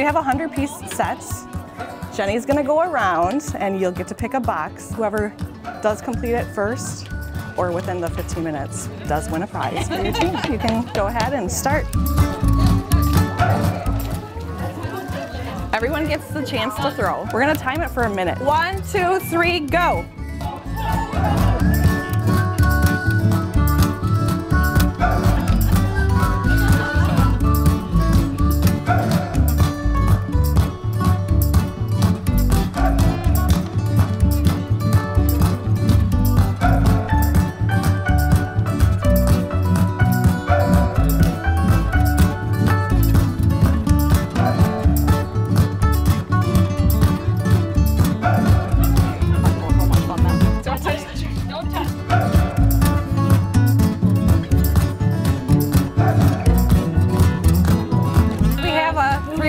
we have 100 piece sets. Jenny's gonna go around and you'll get to pick a box. Whoever does complete it first or within the 15 minutes does win a prize for your team. You can go ahead and start. Everyone gets the chance to throw. We're gonna time it for a minute. One, two, three, go.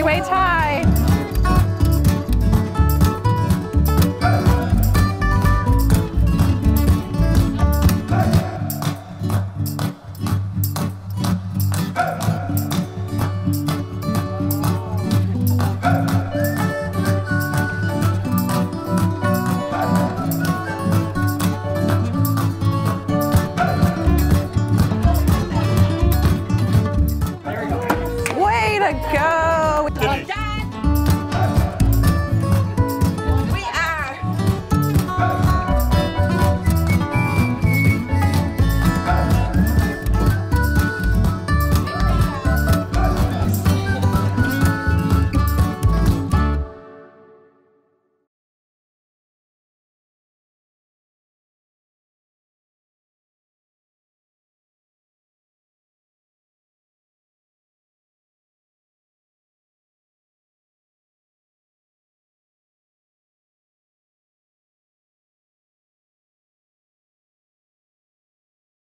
Three-way tie. Way to go.